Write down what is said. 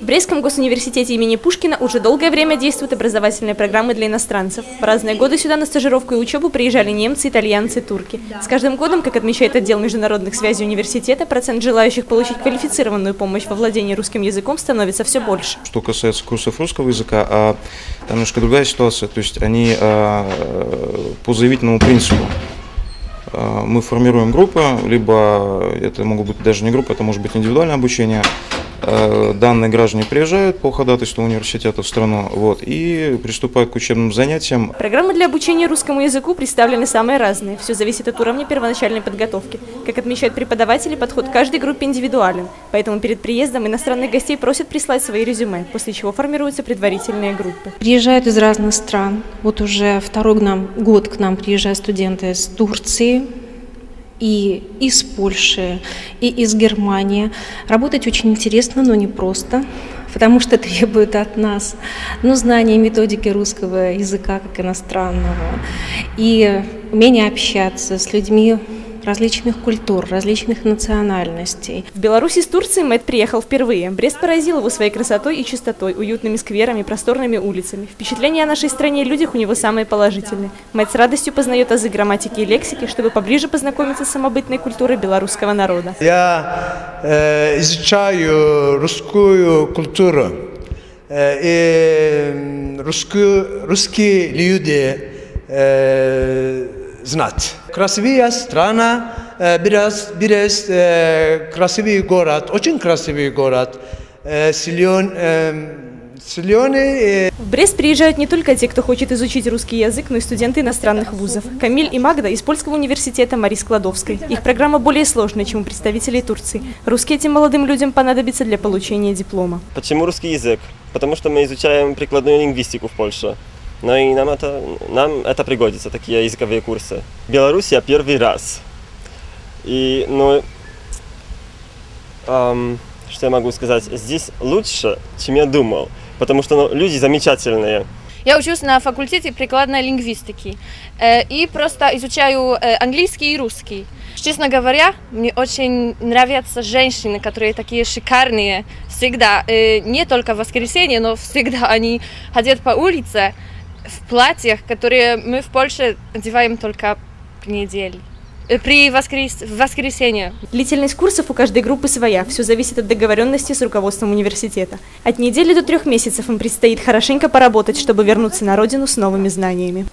В Брестском госуниверситете имени Пушкина уже долгое время действуют образовательные программы для иностранцев. В разные годы сюда на стажировку и учебу приезжали немцы, итальянцы, турки. С каждым годом, как отмечает отдел международных связей университета, процент желающих получить квалифицированную помощь во владении русским языком становится все больше. Что касается курсов русского языка, а там немножко другая ситуация, то есть они а, по заявительному принципу а, мы формируем группы, либо это могут быть даже не группы, это может быть индивидуальное обучение, данные граждане приезжают по ходатайству университета в страну вот, и приступают к учебным занятиям. Программы для обучения русскому языку представлены самые разные. Все зависит от уровня первоначальной подготовки. Как отмечают преподаватели, подход к каждой группе индивидуален. Поэтому перед приездом иностранных гостей просят прислать свои резюме, после чего формируются предварительные группы. Приезжают из разных стран. Вот уже второй к нам, год к нам приезжают студенты из Турции, и из Польши, и из Германии. Работать очень интересно, но не просто, потому что требует от нас ну, знания методики русского языка как иностранного и умение общаться с людьми различных культур, различных национальностей. В Беларуси с Турцией Мэтт приехал впервые. Брест поразил его своей красотой и чистотой, уютными скверами, просторными улицами. Впечатления о нашей стране и людях у него самые положительные. Мэтт с радостью познает азы грамматики и лексики, чтобы поближе познакомиться с самобытной культурой белорусского народа. Я э, изучаю русскую культуру. Э, и русскую, русские люди э, знать. Красивая страна, Брест, Брест красивый город, очень красивый город. Силен, Силеный. В Брест приезжают не только те, кто хочет изучить русский язык, но и студенты иностранных вузов. Камиль и Магда из Польского университета Мари Складовской. Их программа более сложная, чем у представителей Турции. Русский этим молодым людям понадобится для получения диплома. Почему русский язык? Потому что мы изучаем прикладную лингвистику в Польше. No i nam to, nam это пригодится, такие языковые курсы. Беларусь я первый раз. И, ну, эм, что я могу сказать, здесь лучше, чем я думал, потому что ну, люди замечательные. Я учусь на факультете прикладной лингвистики э, и просто изучаю э, английский и русский. Честно говоря, мне очень нравятся женщины, которые такие шикарные всегда, э, не только в воскресенье, но всегда они ходят по улице в платьях, которые мы в Польше одеваем только к неделе э, при воскрес... воскресенье. Длительность курсов у каждой группы своя. Все зависит от договоренности с руководством университета. От недели до трех месяцев им предстоит хорошенько поработать, чтобы вернуться на родину с новыми знаниями.